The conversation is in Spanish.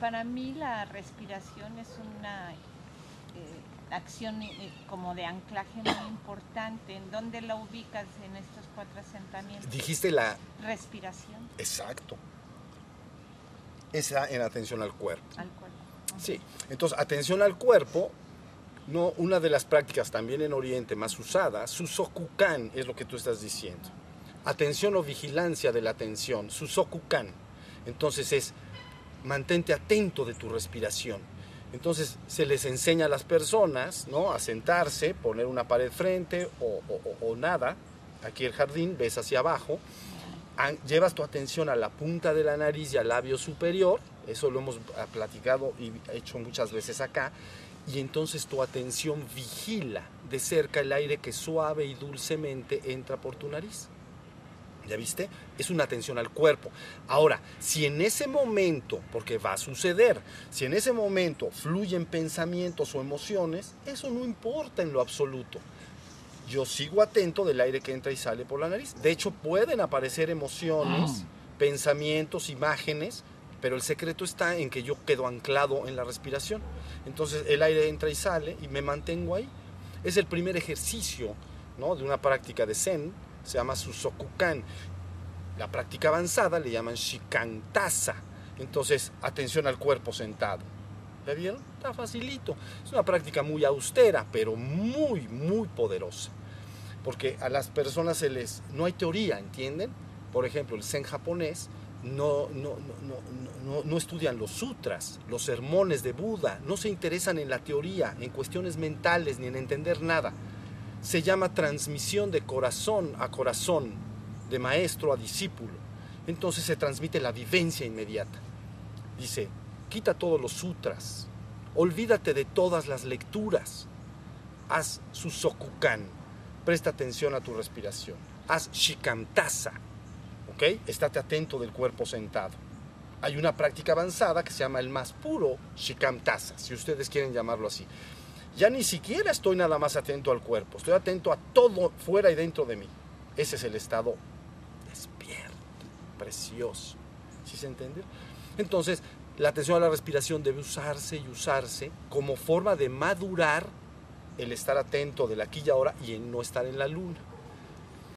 para mí la respiración es una eh, acción eh, como de anclaje muy importante. ¿En dónde la ubicas en estos cuatro asentamientos? Dijiste la... Respiración. Exacto. Esa en atención al cuerpo. Al cuerpo. Sí, entonces atención al cuerpo, no, una de las prácticas también en Oriente más usadas, Susokukan es lo que tú estás diciendo. Atención o vigilancia de la atención, Susokukan. Entonces es mantente atento de tu respiración. Entonces se les enseña a las personas ¿no? a sentarse, poner una pared frente o, o nada. Aquí el jardín, ves hacia abajo. Llevas tu atención a la punta de la nariz y al labio superior. Eso lo hemos platicado y hecho muchas veces acá. Y entonces tu atención vigila de cerca el aire que suave y dulcemente entra por tu nariz. ¿Ya viste? Es una atención al cuerpo. Ahora, si en ese momento, porque va a suceder, si en ese momento fluyen pensamientos o emociones, eso no importa en lo absoluto. Yo sigo atento del aire que entra y sale por la nariz. De hecho, pueden aparecer emociones, mm. pensamientos, imágenes, pero el secreto está en que yo quedo anclado en la respiración. Entonces el aire entra y sale y me mantengo ahí. Es el primer ejercicio ¿no? de una práctica de Zen se llama Susokukan. La práctica avanzada le llaman Shikantasa. Entonces, atención al cuerpo sentado. ¿Ya vieron? Está facilito. Es una práctica muy austera, pero muy, muy poderosa. Porque a las personas se les... No hay teoría, ¿entienden? Por ejemplo, el Zen japonés no, no, no, no, estudian los sutras, los sermones de Buda, no se interesan en la teoría, en cuestiones mentales, ni en entender nada se llama transmisión de corazón a corazón, de maestro a discípulo. Entonces se transmite la vivencia inmediata. Dice, quita todos los sutras, olvídate de todas las lecturas, haz su sokukan, presta atención a tu respiración, haz shikamtasa, ¿ok? Estate atento del cuerpo sentado. Hay una práctica avanzada que se llama el más puro shikamtasa, si ustedes quieren llamarlo así ya ni siquiera estoy nada más atento al cuerpo, estoy atento a todo fuera y dentro de mí. Ese es el estado despierto, precioso. ¿Sí se entiende? Entonces, la atención a la respiración debe usarse y usarse como forma de madurar el estar atento del aquí y ahora y en no estar en la luna.